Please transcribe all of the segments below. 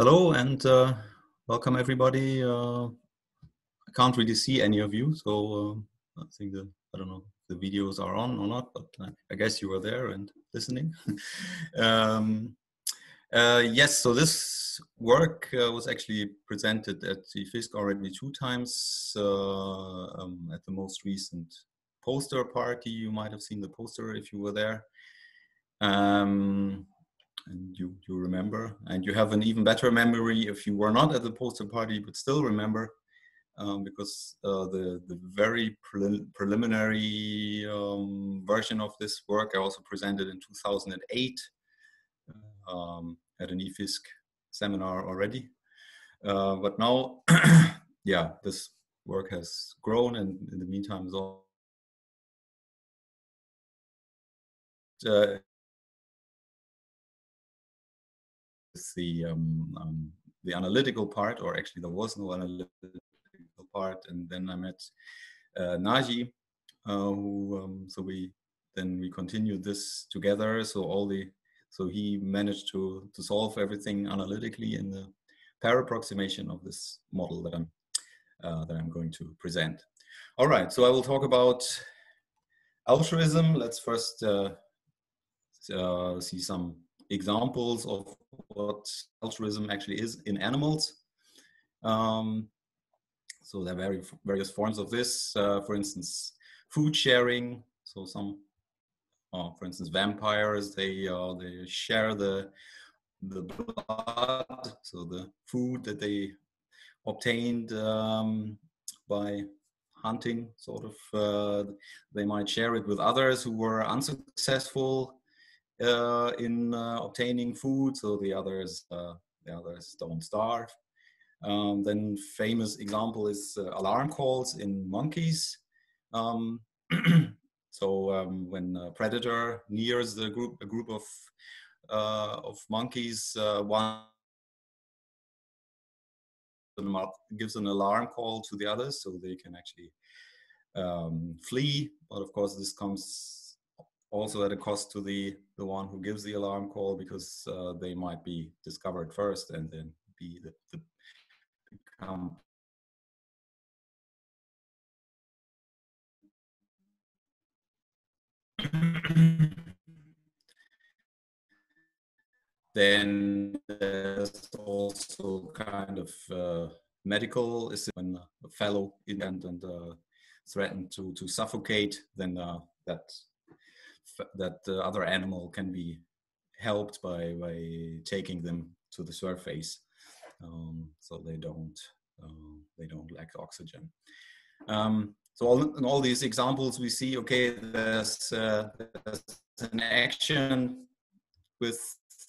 Hello and uh, welcome everybody. Uh, I can't really see any of you, so uh, I think the I don't know the videos are on or not, but I guess you were there and listening. um, uh, yes, so this work uh, was actually presented at the IFISC already two times. Uh, um, at the most recent poster party, you might have seen the poster if you were there. Um, and you you remember. And you have an even better memory if you were not at the poster party but still remember um, because uh, the the very pre preliminary um, version of this work I also presented in 2008 um, at an IFISC seminar already. Uh, but now yeah this work has grown and in the meantime is all uh, the um, um, the analytical part, or actually there was no analytical part, and then I met uh, Nagi, uh, who um, so we then we continued this together. So all the so he managed to to solve everything analytically in the pair approximation of this model that I'm uh, that I'm going to present. All right, so I will talk about altruism. Let's first uh, uh, see some examples of what altruism actually is in animals. Um, so there are very, various forms of this. Uh, for instance, food sharing. So some, uh, for instance, vampires they uh, they share the the blood, so the food that they obtained um, by hunting. Sort of, uh, they might share it with others who were unsuccessful uh, in uh, obtaining food, so the others uh, the others don't starve. Um, then famous example is alarm calls in monkeys. Um, so um, when a predator nears the group, a group of of monkeys, one gives an alarm call to the others so they can actually um, flee. But of course, this comes also at a cost to the the one who gives the alarm call because uh, they might be discovered first and then be the, the become then there's also kind of uh, medical is when a fellow and, and uh, threatened to to suffocate then uh, that that the other animal can be helped by by taking them to the surface. Um, so they don't uh, they don't lack oxygen. Um, so all, in all these examples we see okay there's, uh, there's an action with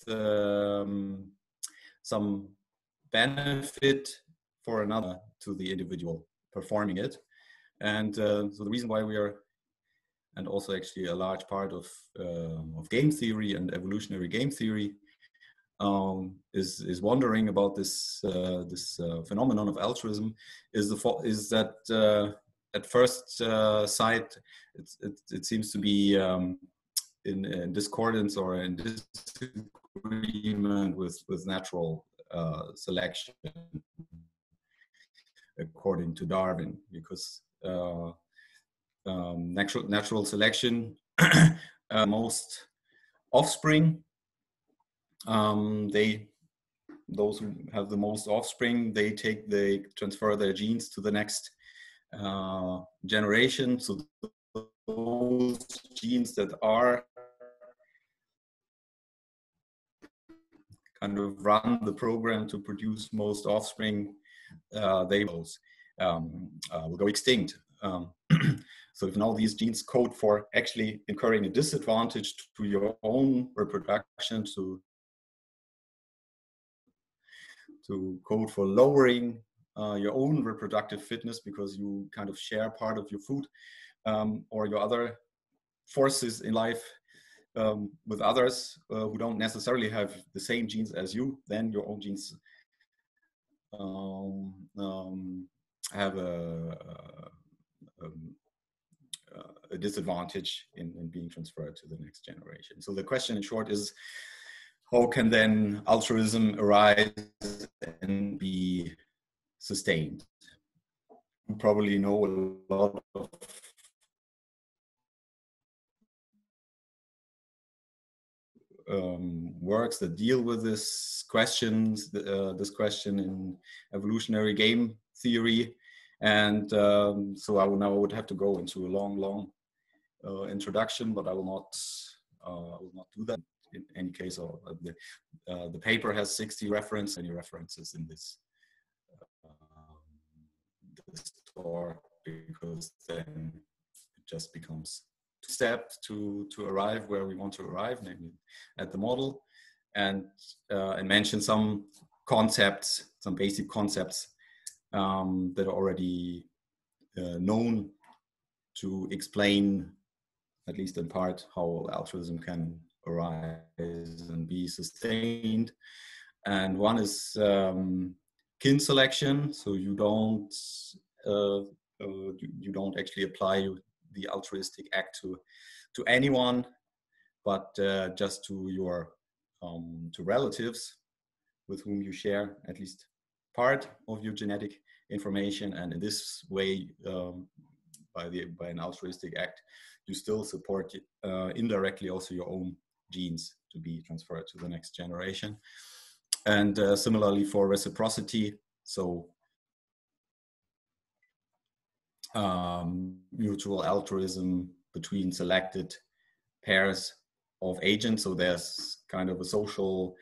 um, some benefit for another to the individual performing it. And uh, so the reason why we are and also actually a large part of uh, of game theory and evolutionary game theory um, is is wondering about this uh, this uh, phenomenon of altruism is the is that uh, at first uh, sight it, it, it seems to be um, in, in, discordance or in disagreement with with natural uh, selection according to Darwin because um, natural natural selection, uh, most offspring. Um, they those who have the most offspring they take they transfer their genes to the next uh, generation. So those genes that are kind of run the program to produce most offspring, uh, they um, uh, will go extinct. Um, So if now these genes code for actually incurring a disadvantage to your own reproduction, to to code for lowering uh, your own reproductive fitness because you kind of share part of your food um, or your other forces in life um, with others uh, who don't necessarily have the same genes as you, then your own genes um, um have a, a, a disadvantage in, in being transferred to the next generation. So the question in short is, how can then altruism arise and be sustained. You probably know a lot of um, works that deal with this questions, uh, this question in evolutionary game theory. And um, so I would now would have to go into a long, long uh, introduction, but I will not. Uh, I will not do that in any case. Or uh, the uh, the paper has 60 reference, any references in this um, this talk because then it just becomes step to to arrive where we want to arrive, namely at the model, and uh, and mention some concepts, some basic concepts um, that are already uh, known to explain, at least in part, how altruism can arise and be sustained. And one is um, kin selection, so you don't uh, uh, you, you, don't actually apply the altruistic act to to anyone, but uh, just to your um, to relatives with whom you share at least part of your genetic information. And in this way, um, by the by an altruistic act, you still support uh, indirectly also your own genes to be transferred to the next generation. And uh, similarly for reciprocity, so um, mutual altruism between selected pairs of agents. So there's kind of a social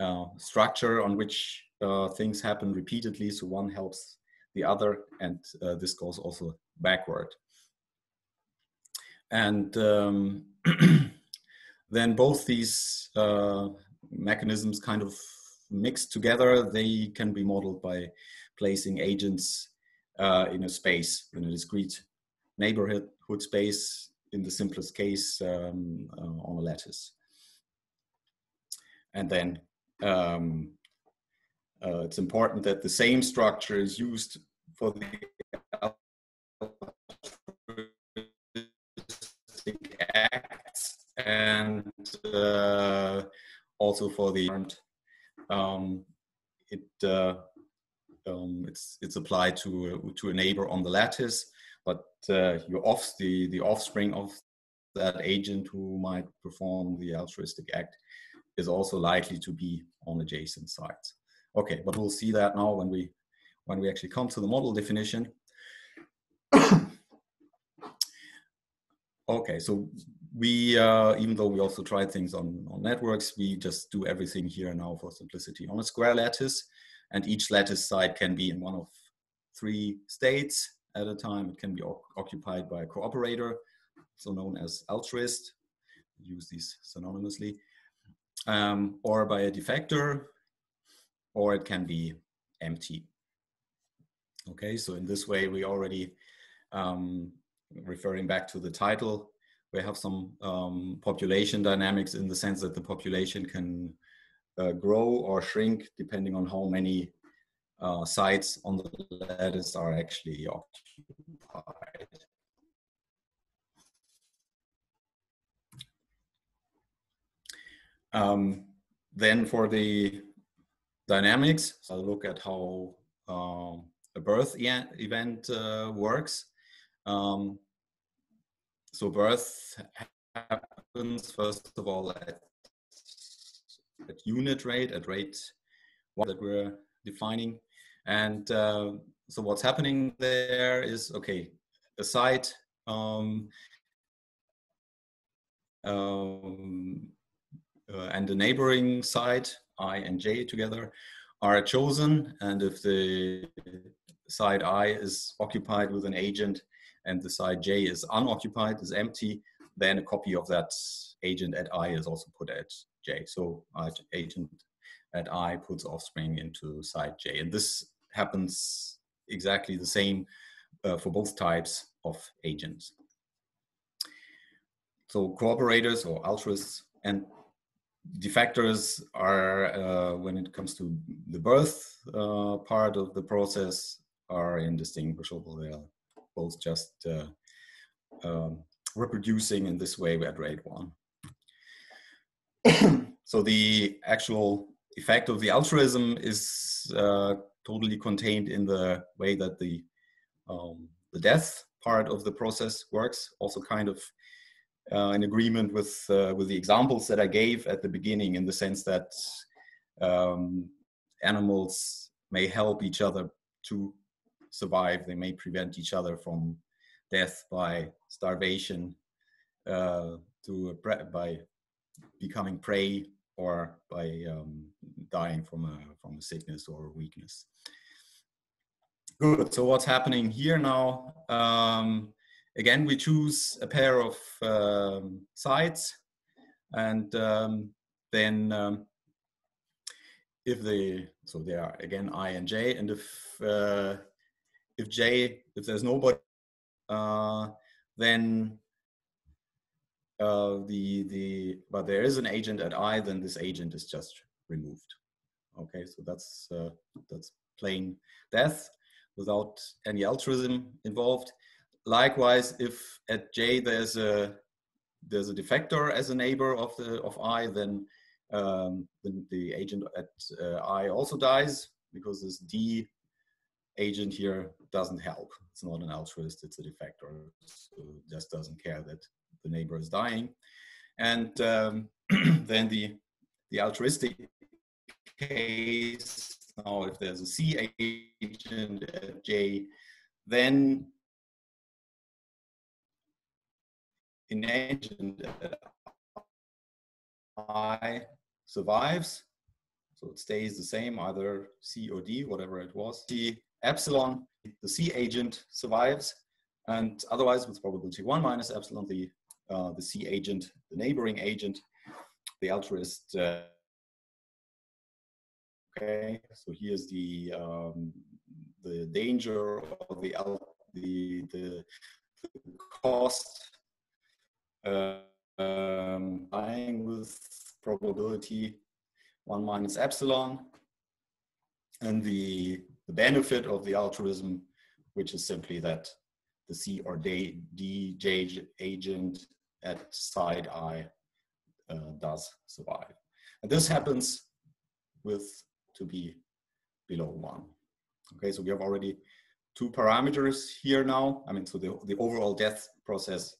uh, structure on which uh, things happen repeatedly. So one helps the other, and uh, this goes also backward. And um, then both these uh, mechanisms kind of mixed together, they can be modeled by placing agents uh, in a space, in a discrete neighborhood space, in the simplest case, um, uh, on a lattice. And then um, uh, it's important that the same structure is used for the and uh, also for the um, it uh, um, it's it's applied to to a neighbor on the lattice, but uh, off the the offspring of that agent who might perform the altruistic act is also likely to be on adjacent sites. Okay, but we'll see that now when we when we actually come to the model definition. okay, so we uh, even though we also try things on, on networks, we just do everything here now for simplicity on a square lattice and each lattice site can be in one of three states at a time. It can be occupied by a cooperator, so known as altruist, use these synonymously, um, or by a defector, or it can be empty. Okay, so in this way, we already, um, referring back to the title, we have some um, population dynamics in the sense that the population can uh, grow or shrink depending on how many uh, sites on the lattice are actually occupied. Um, then for the dynamics, so I'll look at how um, a birth e event uh, works. Um, so birth happens first of all at at unit rate, at rate one that we're defining. And uh, so what's happening there is, okay, a site um, um, uh, and the neighboring site, I and J together, are chosen. And if the site I is occupied with an agent and the site J is unoccupied, is empty, then a copy of that agent at I is also put at J. So uh, agent at I puts offspring into site J. And this happens exactly the same uh, for both types of agents. So cooperators or altruists and defectors are, uh, when it comes to the birth uh, part of the process, are indistinguishable. They are both just uh, um, reproducing in this way at rate one. so the actual effect of the altruism is uh, totally contained in the way that the um, the death part of the process works. Also, kind of uh, in agreement with uh, with the examples that I gave at the beginning, in the sense that um, animals may help each other to survive. They may prevent each other from death by starvation, uh, to by becoming prey, or by um, dying from a from a sickness or weakness. Good. So what's happening here now? Um, again, we choose a pair of um, sides, and um, then um, if they so they are again i and j, and if uh, if j if there's nobody, uh, then uh, the the but there is an agent at i, then this agent is just removed. Okay, so that's uh, that's plain death without any altruism involved. Likewise, if at J there's a there's a defector as a neighbor of the of I, then um, the, the, agent at uh, I also dies because this D agent here doesn't help. It's not an altruist, it's a defector. So just doesn't care that the neighbor is dying. And um, then the, the altruistic case now, if there's a C agent at J, then an agent at I survives. So it stays the same, either C or D, whatever it was. The epsilon, the C agent survives. And otherwise, with probability one minus epsilon, the, uh, the C agent, the neighboring agent, the altruist uh, Okay, so here's the um, the danger of the the the, cost uh, um, with probability one minus epsilon, and the the benefit of the altruism, which is simply that the C or D, D J agent at side I uh, does survive. And this happens with to be below one. Okay, so we have already two parameters here now. I mean, so the, the overall death process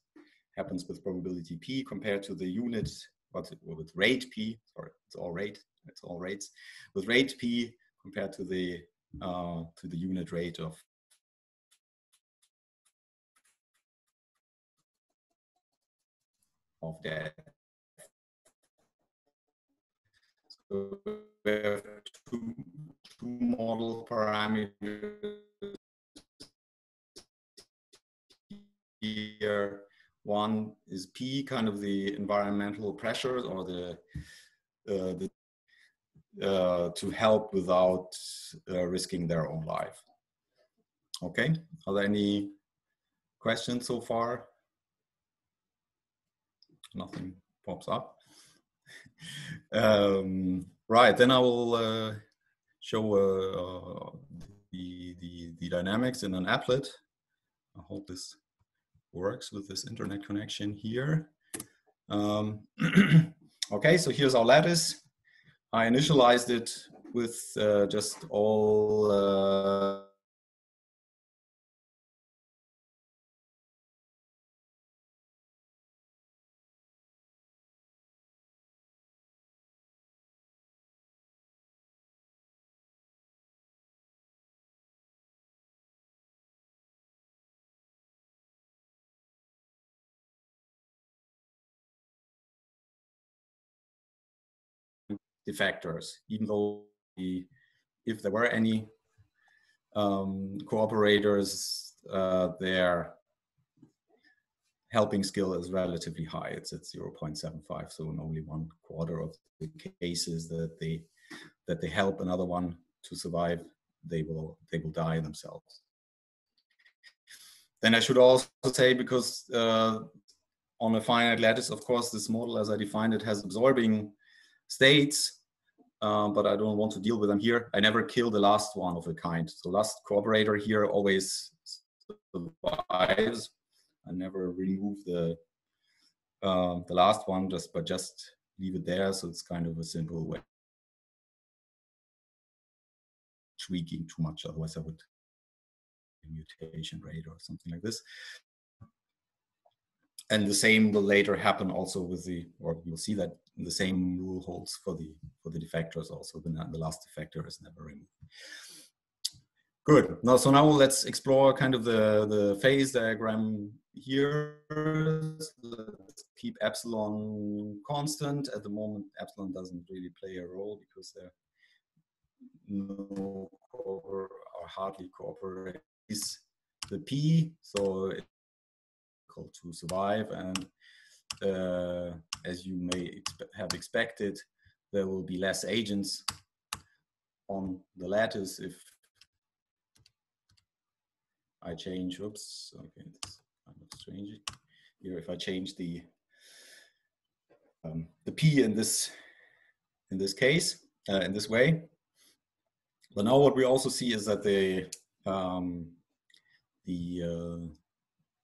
happens with probability p compared to the unit, what with rate p, sorry, it's all rate, it's all rates, with rate p compared to the uh, to the unit rate of of death. So we have two, two model parameters here. One is P, kind of the environmental pressures or the, uh, the uh, to help without uh, risking their own life. Okay, are there any questions so far? Nothing pops up. um, right, then I will uh, show uh, the, the, the dynamics in an applet. I hope this works with this internet connection here. Um, okay, so here's our lattice. I initialized it with uh, just all defectors, even though if there were any um, cooperators, uh, their helping skill is relatively high. It's at 0.75, so in only one quarter of the cases that they that they help another one to survive, they will they will die themselves. Then I should also say because uh, on a finite lattice, of course, this model as I defined it has absorbing states, um, but I don't want to deal with them here. I never kill the last one of a kind. The last cooperator here always survives. I never remove the uh, the last one, just but just leave it there. So it's kind of a simple way tweaking too much. Otherwise, I would mutation rate or something like this. And the same will later happen also with the, or you'll see that the same rule holds for the for the defectors also. The, the last defector is never removed. Good. Now, so now let's explore kind of the, the phase diagram here. Let's keep epsilon constant. At the moment, epsilon doesn't really play a role because there no or hardly cooperates the P, so it's called to survive. And uh, as you may expe have expected, there will be less agents on the lattice if I change, oops, okay, that's kind of strange here. If I change the um, the P in this in this case, uh, in this way. But now what we also see is that the um, the uh,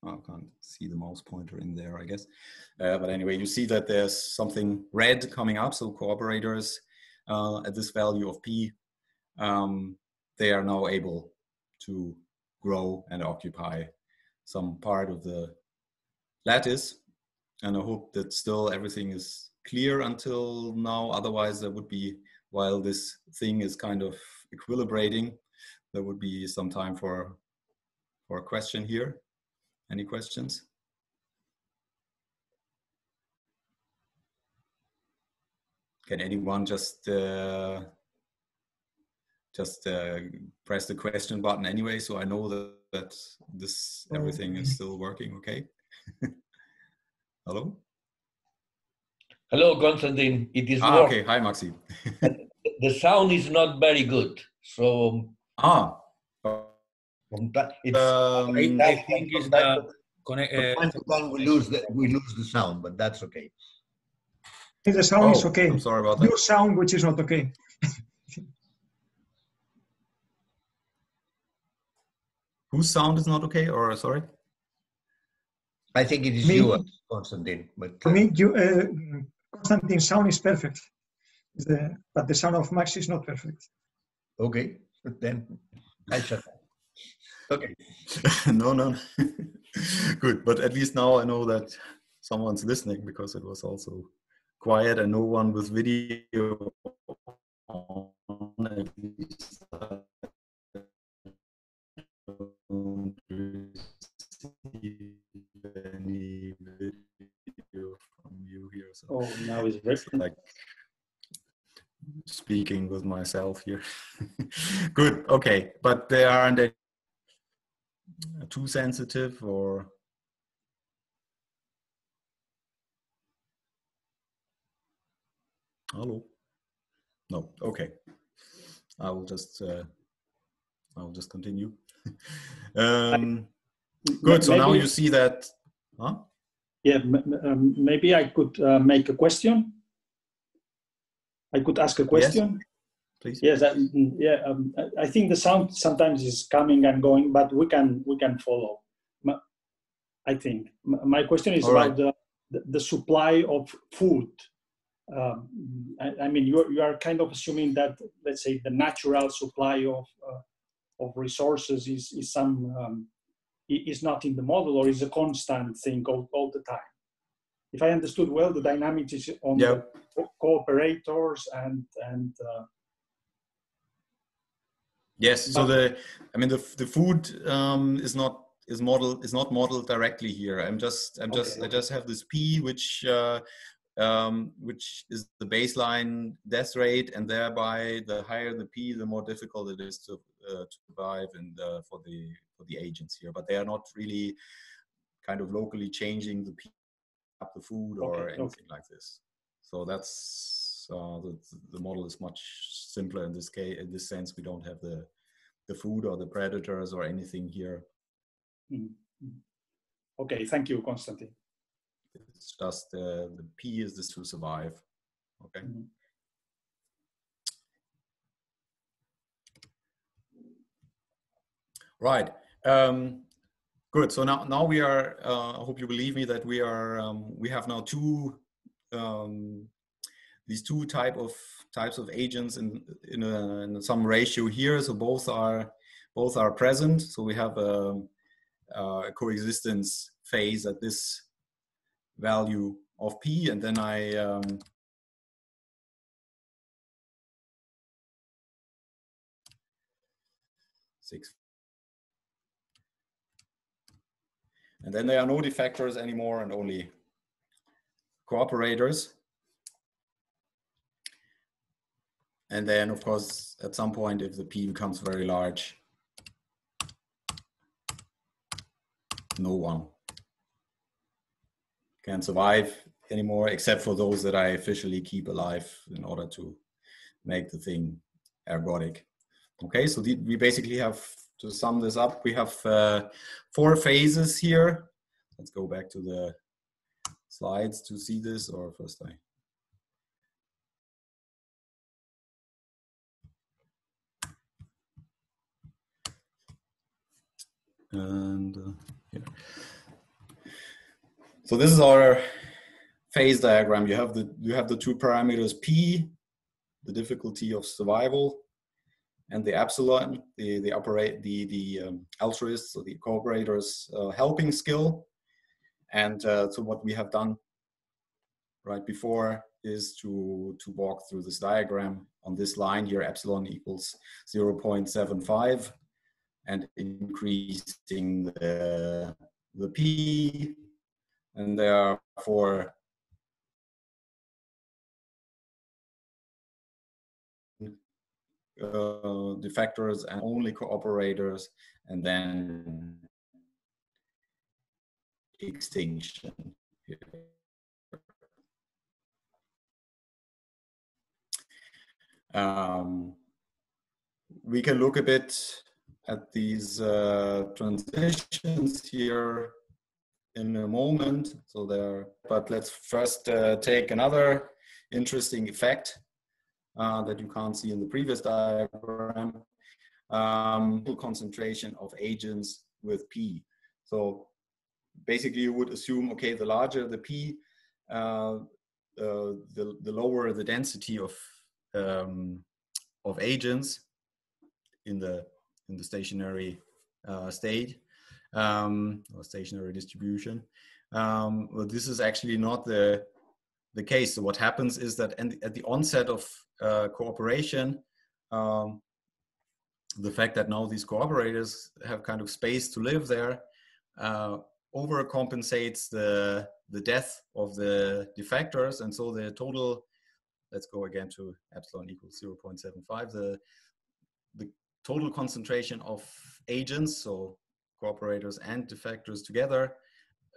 I can't see the mouse pointer in there, I guess. Uh, but anyway, you see that there's something red coming up. So cooperators uh, at this value of P, um, they are now able to grow and occupy some part of the lattice. And I hope that still everything is clear until now. Otherwise, there would be, while this thing is kind of equilibrating, there would be some time for, for a question here. Any questions? Can anyone just uh, just uh, press the question button anyway, so I know that, that this everything is still working okay. Hello. Hello, Konstantin. It is ah, okay. Hi, Maxi. the sound is not very good, so ah. It's, um, I think it's the connect. Uh, time to time we lose the we lose the sound, but that's okay. The sound oh, is okay. I'm sorry about that. Your sound, which is not okay. Whose sound is not okay, or sorry? I think it is me, you, Konstantin. But for me, you, uh, Konstantin's sound is perfect, the, but the sound of Max is not perfect. Okay, but then I shut up. Okay. no, no. Good, but at least now I know that someone's listening because it was also quiet and no one with video on at least don't receive any video from you here. So oh, now it's written. like speaking with myself here. Good. Okay, but they aren't too sensitive or. Hello. No. Okay. I will just. Uh, I'll just continue. um, good. So maybe, now you see that. Huh? Yeah, um, maybe I could uh, make a question. I could ask a question. Yes, please. Yes, I, yeah. Um, I think the sound sometimes is coming and going, but we can we can follow. I think my question is All about right. the, the supply of food. Um, I, I, mean, you are, you are kind of assuming that, let's say, the natural supply of uh, of resources is, is some um, is not in the model or is a constant thing all, all the time. If I understood well, the dynamics is on the cooperators and and. Uh, yes, so the I mean the the food um, is not is model is not modeled directly here. I'm just I'm just okay. I just have this p which uh, um, which is the baseline death rate, and thereby the higher the p, the more difficult it is to, uh, to survive and uh, for the for the agents here. But they are not really kind of locally changing the p up the food or okay, anything okay. like this. So that's uh, the the model is much simpler in this case. In this sense, we don't have the the food or the predators or anything here. Mm -hmm. Okay, thank you, Konstantin. It's just uh, the P is this to survive. Okay. Mm -hmm. Right. Um, good. So now, now we are. Uh, I hope you believe me that we are. Um, we have now two. Um, these two type of types of agents in in, a, in some ratio here. So both are both are present. So we have a, a coexistence phase at this value of p, and then I um, six. And then there are no defectors anymore and only cooperators. And then, of course, at some point, if the P becomes very large, no one can survive anymore, except for those that I officially keep alive in order to make the thing ergodic. Okay, so the, we basically have, to sum this up, we have uh, four phases here. Let's go back to the slides to see this, or first I and uh, yeah. So this is our phase diagram. You have the you have the two parameters p, the difficulty of survival, and the epsilon, the the operate the the um, altruists or the cooperators uh, helping skill. And uh, so what we have done right before is to to walk through this diagram on this line here epsilon equals 0.75 and increasing the, the P and therefore uh, defectors and only cooperators and then extinction. Um, we can look a bit at these uh, transitions here in a moment. So there, but let's first uh, take another interesting effect uh, that you can't see in the previous diagram. Um, concentration of agents with P. So basically you would assume, okay, the larger the P, uh, uh, the, the lower the density of, um, of agents in the in the stationary uh, state um, or stationary distribution. Um, well, this is actually not the the case. So what happens is that at the onset of uh, cooperation, um, the fact that now these cooperators have kind of space to live there uh, overcompensates the the death of the defectors, and so the total. Let's go again to epsilon equals 0.75. The the total concentration of agents, so cooperators and defectors together,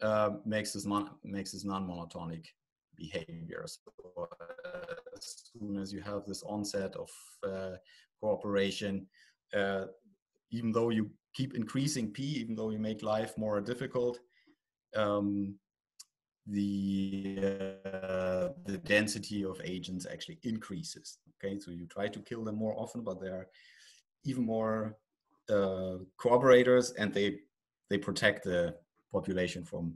uh, makes this makes this non-monotonic behavior. So uh, as soon as you have this onset of uh, cooperation, uh, even though you keep increasing p, even though you make life more difficult, um, the uh, the density of agents actually increases. Okay, so you try to kill them more often, but they're even more uh, cooperators and they they protect the population from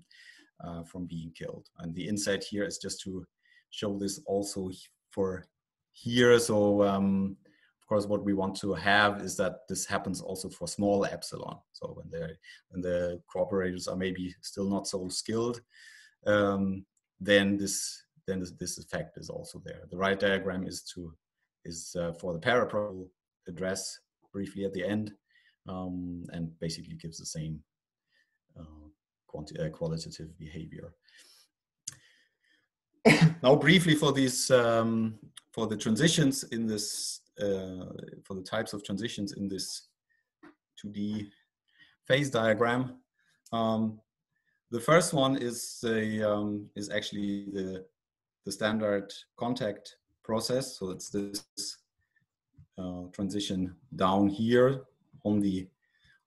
uh, from being killed. And the insight here is just to show this also for here. So um, of course, what we want to have is that this happens also for small epsilon. So when they when the cooperators are maybe still not so skilled, um, then this then this, this, effect is also there. The right diagram is to is uh, for the paraprobable address briefly at the end, um, and basically gives the same uh, uh, qualitative behavior. now, briefly for these um, for the transitions in this uh, for the types of transitions in this 2D phase diagram. Um, the first one is a um, is actually the the standard contact process. So it's this uh, transition down here on the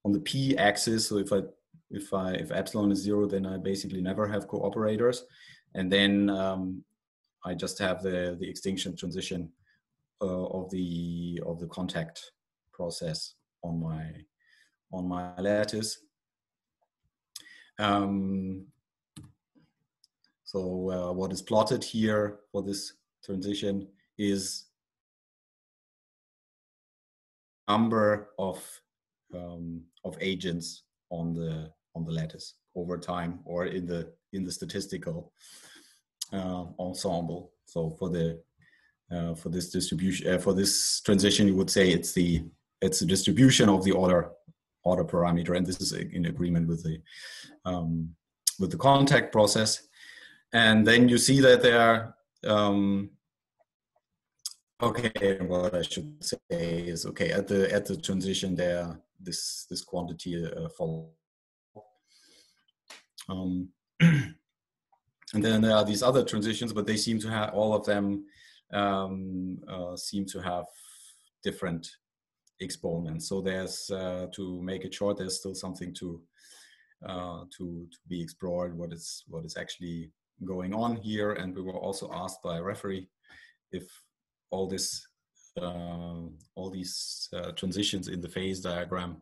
on the p axis. So if I if I if epsilon is zero, then I basically never have cooperators, and then um, I just have the the extinction transition uh, of the of the contact process on my on my lattice. Um, so uh, what is plotted here for this transition is number of um, of agents on the on the lattice over time or in the in the statistical uh, ensemble. So for the uh, for this distribution uh, for this transition, you would say it's the it's the distribution of the order order parameter, and this is in agreement with the um, with the contact process. And then you see that there are um, okay. What I should say is okay at the at the transition there this this quantity uh. Um, and then there are these other transitions, but they seem to have all of them um, uh, seem to have different exponents. So there's uh, to make it short, there's still something to uh, to to be explored. What is what is actually going on here? And we were also asked by a referee if all this uh, all these uh, transitions in the phase diagram,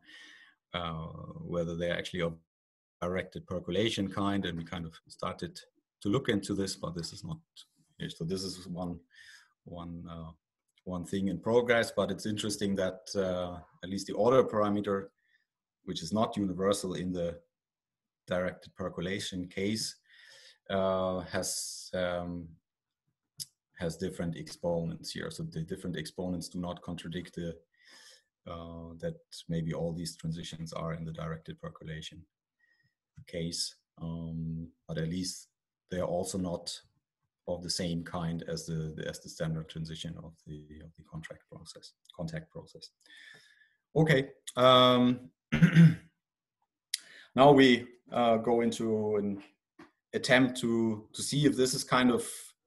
uh, whether they're actually of directed percolation kind, and we kind of started to look into this, but this is not so this is one one uh, one thing in progress. But it's interesting that uh, at least the order parameter, which is not universal in the directed percolation case, uh, has um, has different exponents here. So the different exponents do not contradict the uh, that maybe all these transitions are in the directed percolation case, um, but at least they are also not of the same kind as the, the, as the standard transition of the of the contract process contact process. Okay. Um, now we uh, go into an attempt to to see if this is kind of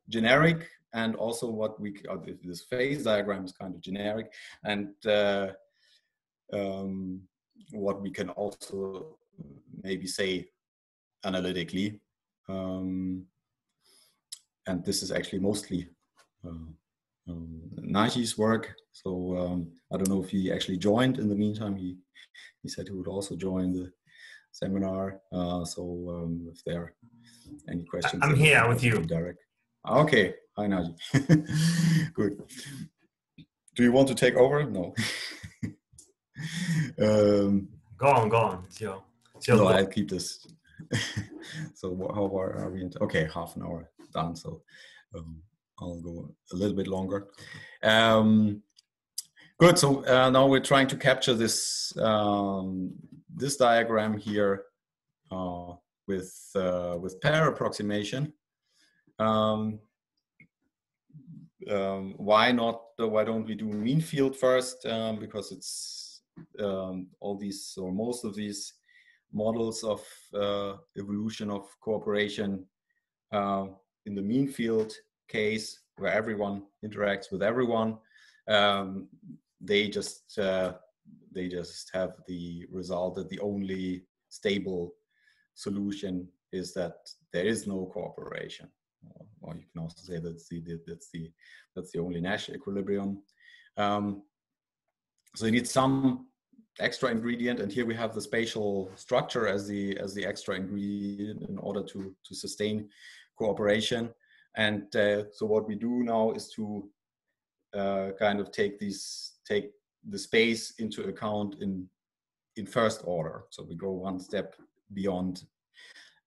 generic and also what we uh, this phase diagram is kind of generic and uh, um, what we can also maybe say analytically um, and this is actually mostly uh, um, Nagi's work. So um, I don't know if he actually joined in the meantime. He he said he would also join the seminar uh, so um, if there are any questions. I'm here with you. Derek. Okay Hi, Nagi. Good. Do you want to take over? No. um, go on, go on. It's your, it's your no, I'll keep this. so how far are we? okay, half an hour done. So um, I'll go a little bit longer. Um, good. So uh, now we're trying to capture this um, this diagram here uh, with uh, with pair approximation. Um, um, why not? Why don't we do mean field first? Um, because it's um, all these or most of these models of uh, evolution of cooperation uh, in the mean field case, where everyone interacts with everyone, um, they just uh, they just have the result that the only stable solution is that there is no cooperation or you can also say that's the, that's the that's the only Nash equilibrium. Um, so you need some extra ingredient, and here we have the spatial structure as the as the extra ingredient in order to to sustain cooperation. And uh, so what we do now is to uh, kind of take these take the space into account in in first order. So we go one step beyond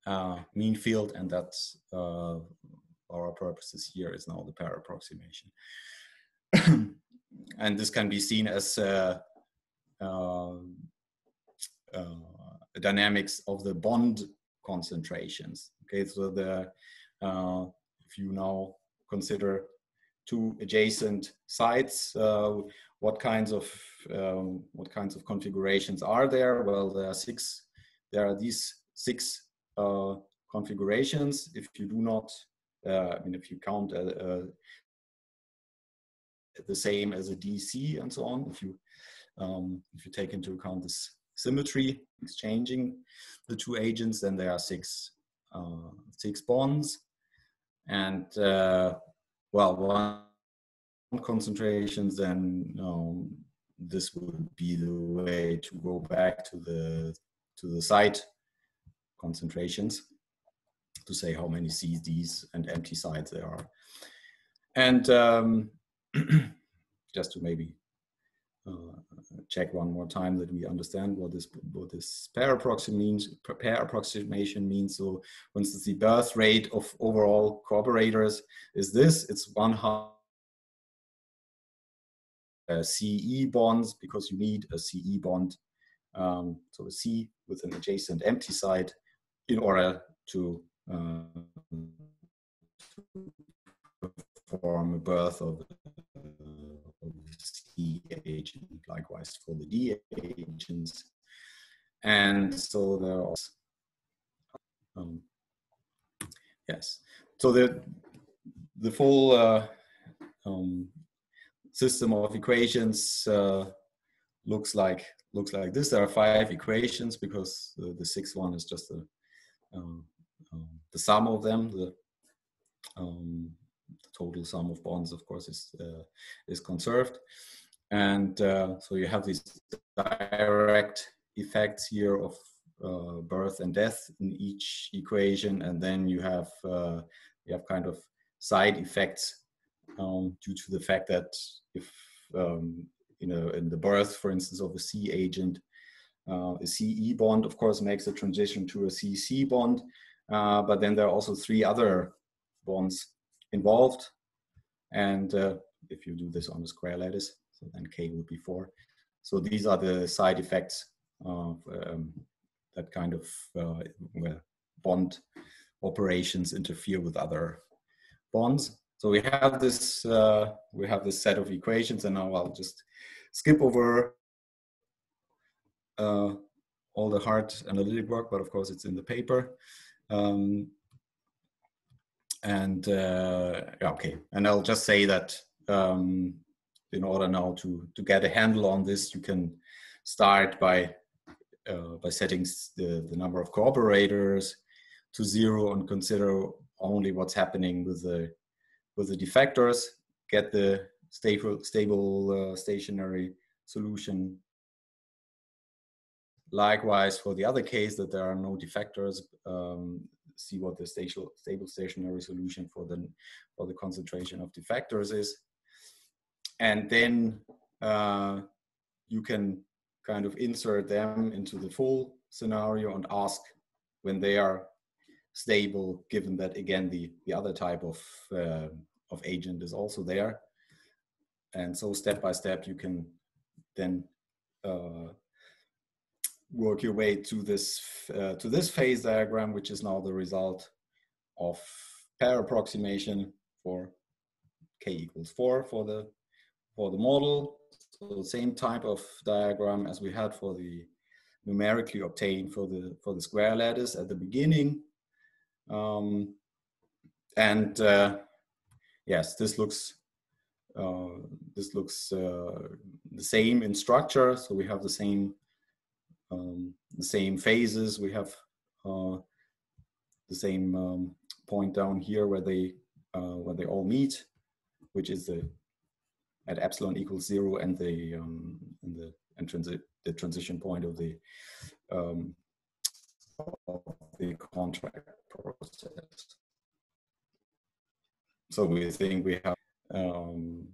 uh, mean field, and that's uh, our purposes here is now the pair approximation. and this can be seen as uh, uh, uh, dynamics of the bond concentrations. Okay, so the uh, if you now consider two adjacent sites, what kinds of um, what kinds of configurations are there? Well, there are six. There are these six configurations. If you do not uh, I mean, if you count uh, uh, the same as a DC and so on, if you um, if you take into account this symmetry exchanging the two agents, then there are six uh, six bonds, and uh, well, one concentrations, then um, this would be the way to go back to the to the site concentrations to say how many CDs and empty sites there are. And um, just to maybe uh, check one more time that we understand what this what this pair approximation means. Pair approximation means so, for instance, the birth rate of overall cooperators is this. It's one half uh, CE bonds because you need a CE bond, um, so a C with an adjacent empty site, in order to, uh, perform a birth of the C agent, likewise for the D agents. And so there are um, yes. So the the full uh, um, system of equations uh, looks like looks like this. There are five equations because the, sixth one is just um, um, the sum of them. The um, total sum of bonds, of course, is uh, is conserved. And uh, so you have these direct effects here of uh, birth and death in each equation, and then you have uh, you have kind of side effects um, due to the fact that if um, you know in the birth, for instance, of a C agent, uh, a CE bond, of course, makes a transition to a CC bond, uh, but then there are also three other bonds involved, and uh, if you do this on a square lattice, so then K would be four. So these are the side effects of um, that kind of uh, bond operations interfere with other bonds. So we have this uh, we have this set of equations, and now I'll just skip over uh, all the hard analytic work, but of course it's in the paper. Um, and uh, yeah, okay, and I'll just say that um, in order now to to get a handle on this, you can start by uh, by setting the, the number of cooperators to zero and consider only what's happening with the with the defectors, get the stable stable uh, stationary solution. Likewise, for the other case that there are no defectors, um, see what the stable, stationary solution for the for the concentration of defectors is. And then uh, you can kind of insert them into the full scenario and ask when they are stable, given that again the the other type of uh, of agent is also there, and so step by step you can then uh, work your way to this uh, to this phase diagram, which is now the result of pair approximation for k equals four for the for the model. So the same type of diagram as we had for the numerically obtained for the for the square lattice at the beginning. Um, and uh, yes, this looks uh, this looks uh, the same in structure. So we have the same um, the same phases. We have uh, the same um, point down here where they uh, where they all meet, which is the at epsilon equals zero and the um, and the and transi the transition point of the um, of the contact process. So we think we have um,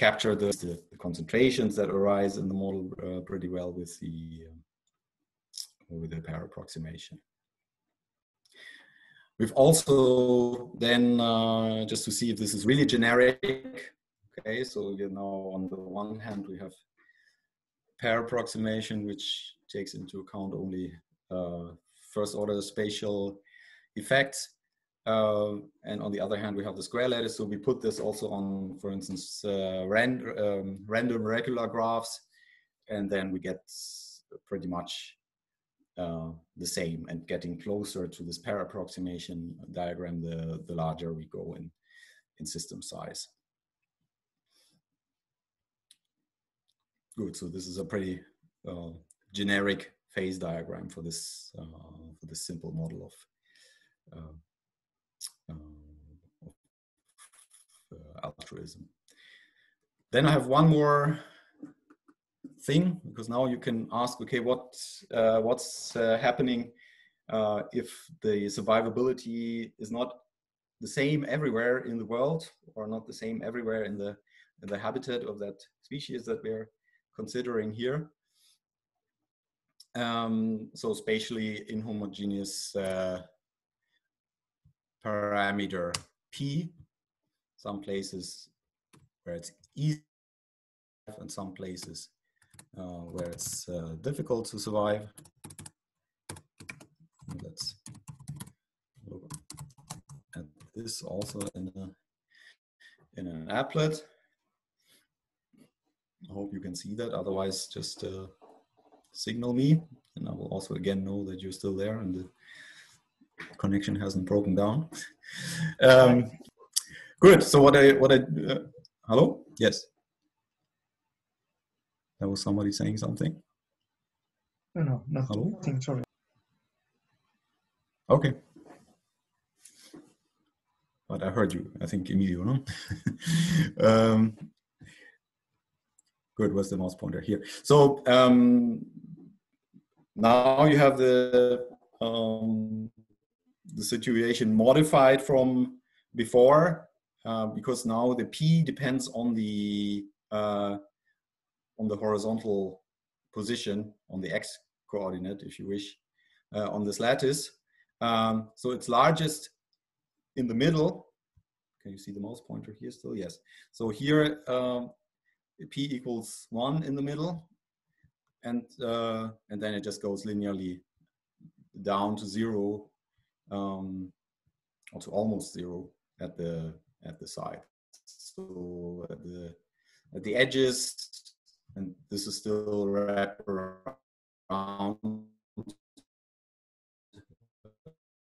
captured the, the, concentrations that arise in the model uh, pretty well with the uh, with the pair approximation. We've also then, uh, just to see if this is really generic, okay, so you know, on the one hand, we have pair approximation, which takes into account only uh, first order spatial effects. Uh, and on the other hand, we have the square lattice. So we put this also on, for instance, uh, ran, um, random regular graphs, and then we get pretty much uh, the same and getting closer to this pair approximation diagram, the, the larger we go in, in system size. Good, so this is a pretty uh, generic phase diagram for this, uh, for this simple model of, uh, of altruism. Then I have one more thing because now you can ask okay what uh, what's uh, happening uh, if the survivability is not the same everywhere in the world or not the same everywhere in the in the habitat of that species that we're considering here. Um, so spatially inhomogeneous uh, parameter p, some places where it's easy and some places uh, where it's uh, difficult to survive. Let's look at this also in a in an applet. I hope you can see that. Otherwise, just uh, signal me, and I will also again know that you're still there and connection hasn't broken down. um, good. So what I what I uh, hello? Yes. There was somebody saying something. No, no, nothing. Hello? nothing, Sorry. Okay. But I heard you, I think, Emilio, no? um, good, where's the mouse pointer here? So um, now you have the, um, the situation modified from before uh, because now the P depends on the uh, on the horizontal position on the x coordinate, if you wish, uh, on this lattice. Um, so it's largest in the middle. Can you see the mouse pointer here still? Yes. So here um, p equals one in the middle, and uh, and then it just goes linearly down to zero, um, or to almost zero at the at the side. So at the at the edges, and this is still wrapped around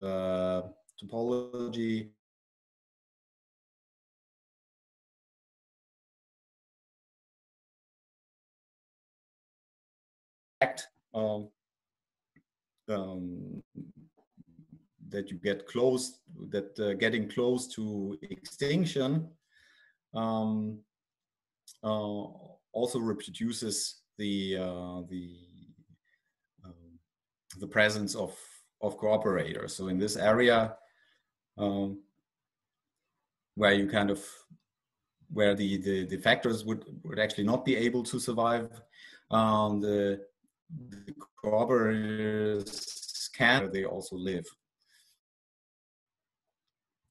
uh, topology. Um, um, that you get close, that uh, getting close to extinction um, uh, also reproduces the uh, the um, the presence of of cooperators. So in this area, um, where you kind of where the, the, the factors would, would actually not be able to survive, um, the, the cooperators can, they also live.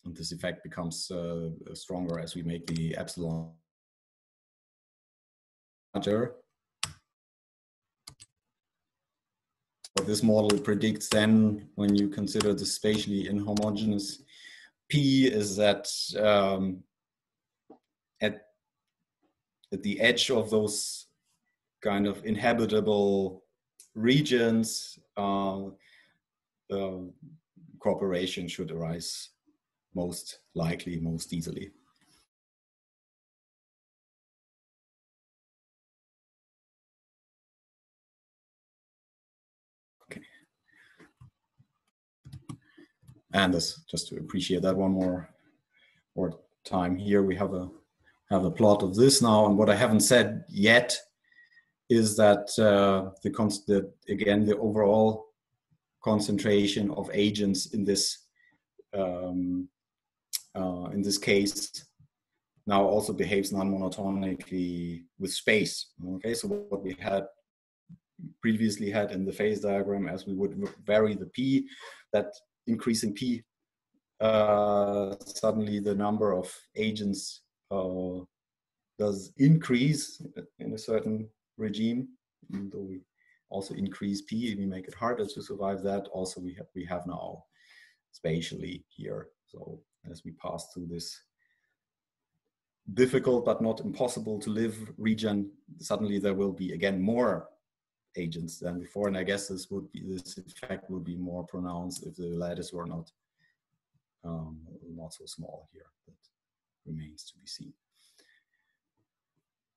And this effect becomes uh, stronger as we make the epsilon larger. What this model predicts then, when you consider the spatially inhomogeneous P, is that um, at, at the edge of those kind of inhabitable regions, uh, uh, cooperation should arise most likely, most easily. and this just to appreciate that one more more time here we have a have a plot of this now and what i haven't said yet is that uh, the constant again the overall concentration of agents in this um, uh, in this case now also behaves non-monotonically with space okay so what we had previously had in the phase diagram as we would vary the p that increasing p, uh, suddenly the number of agents uh, does increase in a certain regime. Even though we also increase p, we make it harder to survive that. Also, we have we have now spatially here. So as we pass through this difficult but not impossible to live region, suddenly there will be again more agents than before. And I guess this would be this effect would be more pronounced if the lattice were not um, not so small here. That remains to be seen.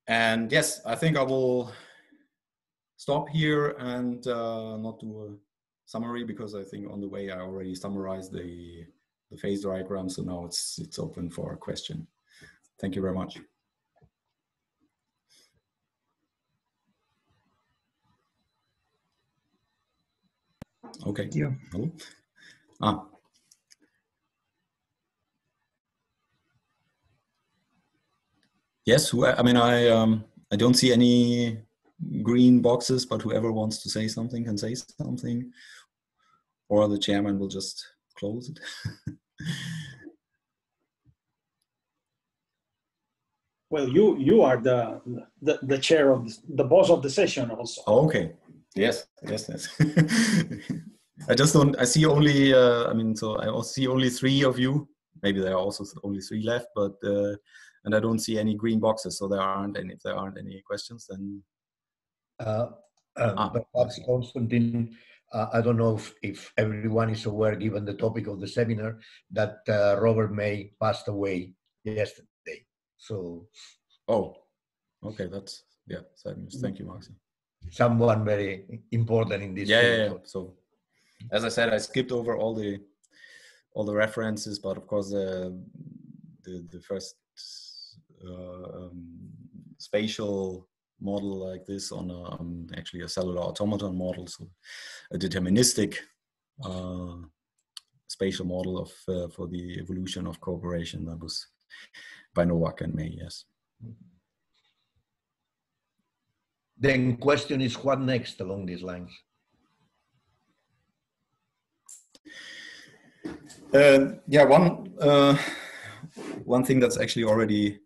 And yes, I think I will stop here and uh, not do a summary because I think on the way I already summarized the the phase diagram. So now it's it's open for a question. Thank you very much. Okay. Thank you. Hello. Ah. Yes, I mean, I um, I don't see any green boxes, but whoever wants to say something can say something, or the chairman will just close it. well, you you are the the, the chair of the, the boss of the session also. Oh, okay. Yes. Yes. Yes. I just don't. I see only. Uh, I mean, so I see only three of you. Maybe there are also only three left, but uh, and I don't see any green boxes. So there aren't any. If there aren't any questions, then. Uh, um, Ah, perhaps okay. Konstantin, uh, I don't know if, if everyone is aware, given the topic of the seminar, that uh, Robert May passed away yesterday. So Oh, okay. That's yeah. sad news. Thank you, Maxi. someone very important in this Yeah, yeah, field. yeah. So, as I said, I skipped over all the all the references, but of course, uh, the the first uh, um, spatial model like this on, a, on actually a cellular automaton model, so a deterministic uh, spatial model of uh, for the evolution of cooperation that was by Nowak and May. Yes. Then question is what next along these lines? Uh, yeah, one uh, one thing that's actually already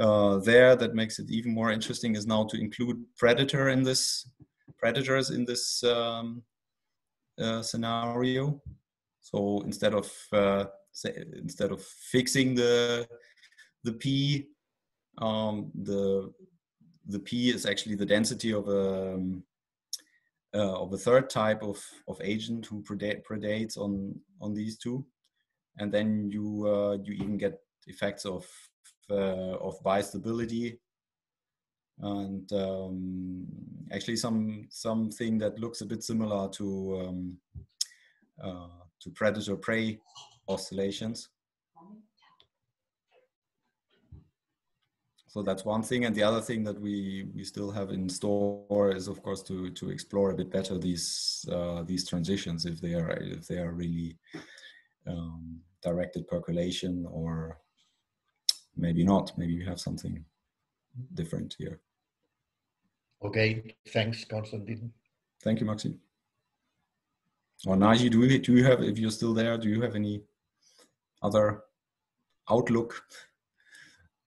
uh, there that makes it even more interesting is now to include predator in this predators in this um, uh, scenario. So instead of uh, instead of fixing the the p, um, the the p is actually the density of a um, uh, of a third type of, of agent who predate, predates on on these two, and then you uh, you even get effects of of bistability and um, actually some something that looks a bit similar to um, uh, to predator prey oscillations. so that's one thing and the other thing that we we still have in store is of course to to explore a bit better these uh, these transitions if they are if they are really um, directed percolation or maybe not maybe we have something different here Okay, thanks, Konstantin. thank you maxi or oh, Nagi do you do you have if you're still there do you have any other outlook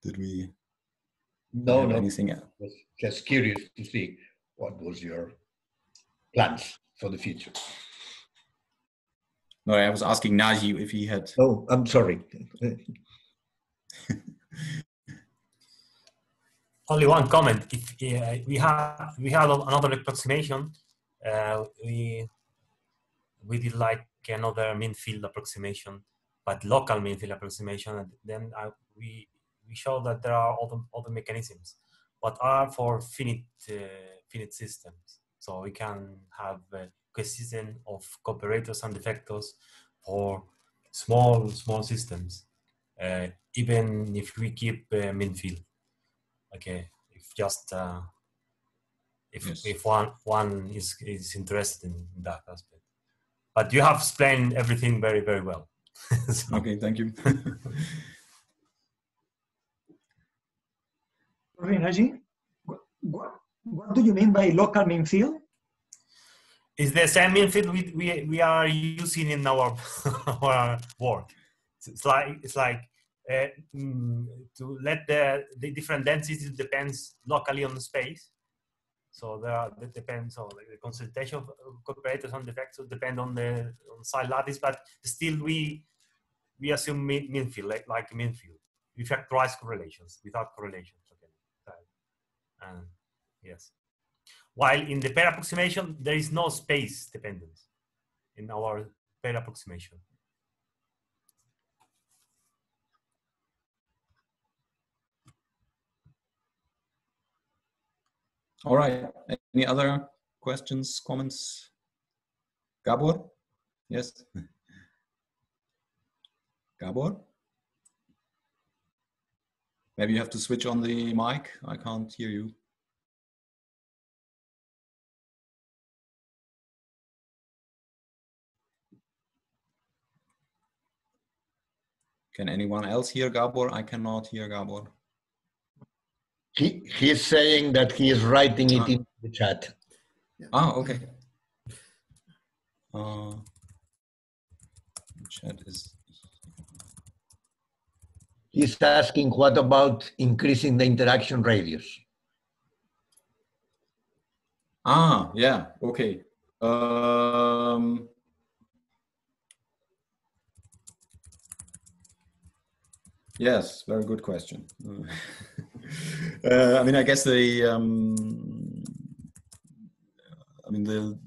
did we No, no, anything else? just curious to see what was your plans for the future. no i was asking Nagi if he had Oh, I'm sorry. Only one comment. If uh, we have we had another approximation, uh, we we did like another mean field approximation, but local mean field approximation. And then I, we we show that there are other other mechanisms, but are for finite uh, finite systems. So we can have a coefficient of cooperators and defectors for small small systems, uh, even if we keep uh, mean field okay? If just uh, if Yes. if one one is is interested in that aspect. But you have explained everything very very well. So, okay thank you. Sorry, what, what, what do you mean by local mean field? it's the same mean field we, we we are using in our our work. It's, it's like it's like Mm, to let the the different densities depends locally on the space. So there are, that depends on the concentration of cooperators and defectors depend on the on side lattice but still we we assume mean, mean field like, like mean field we factorize correlations without correlations okay? Uh, and yes. While in the pair approximation, there is no space dependence in our pair approximation. All right. Any other questions, comments? Gabor? Yes. Gabor? Maybe you have to switch on the mic. I can't hear you. Can anyone else hear Gabor? I cannot hear Gabor. He he is saying that he is writing it Ah. in the chat. Ah, okay. Uh, chat is He's asking what about increasing the interaction radius? ah yeah okay. Um, yes, very good question. uh, I mean, I guess the um, I mean the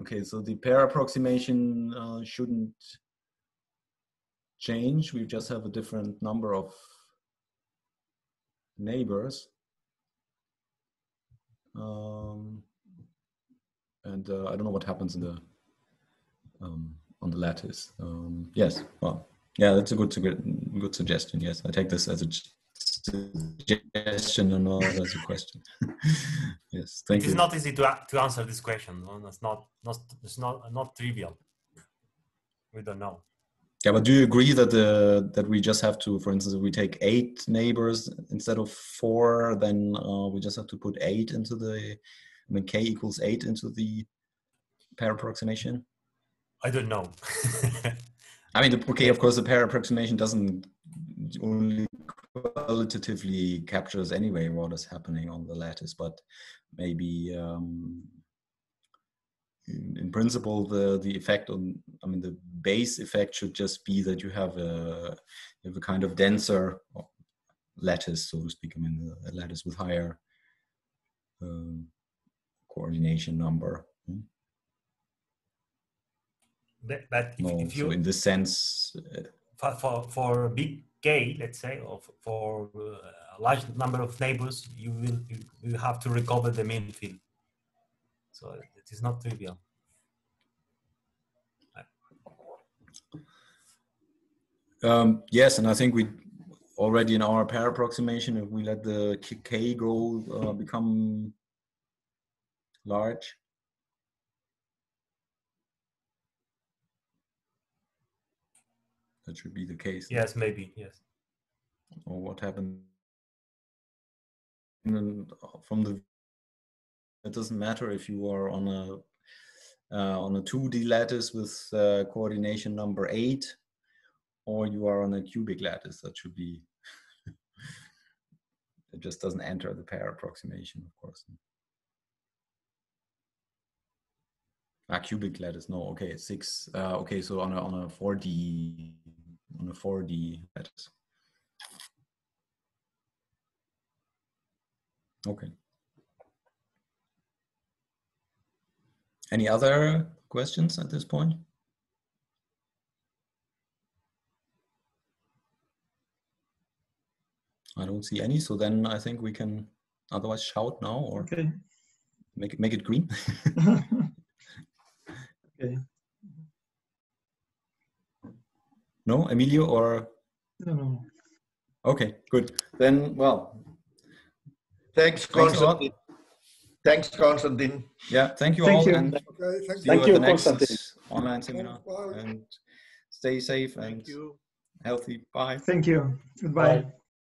okay. So the pair approximation uh, shouldn't change. We just have a different number of neighbors. Um, and uh, I don't know what happens in the um, on the lattice. Um, yes, well, yeah, that's a good, good, suggestion. Yes, I take this as a suggestion and not as a question. yes, thank It you. is not easy to, to answer this question. It's not, not, it's not, not trivial. We don't know. Yeah, but do you agree that the that we just have to, for instance, if we take eight neighbors instead of four, then uh, we just have to put eight into the, I mean, k equals eight into the pair approximation. I don't know. I mean, okay, of course, the pair approximation doesn't only qualitatively captures anyway what is happening on the lattice, but maybe um, in, in principle, the the effect on, I mean, the base effect should just be that you have a you have a kind of denser lattice, so to speak. I mean, a lattice with higher um, coordination number. Hmm? but but if, No, if so you, in this sense, uh, for, for, for big K, let's say, or for uh, a large number of neighbors, you will, you have to recover the mean field. So it is not trivial. Um, yes, and I think we already in our pair approximation, if we let the k- k uh, become large, that should be the case. Yes, maybe, yes. Or what happened uh, from the? It doesn't matter if you are on a uh, on a 2D lattice with uh, coordination number eight, or you are on a cubic lattice. That should be. it just doesn't enter the pair approximation, of course. Ah, cubic lattice. No, okay, six. Uh, okay, so on a on a 4D on a 4D lattice. Okay. Any other questions at this point? I don't see any, so then I think we can otherwise shout now or Okay. make it make it green. okay. No, Emilio or No, no. okay, good. Then well, Thanks, Thanks. Konstantin. Thanks, Konstantin. yeah, thank you Thank all you. and Okay, thank see you. Thank you you, at the next online seminar Bye. and stay safe and Thank you. healthy. Bye. Thank you. Goodbye. Bye.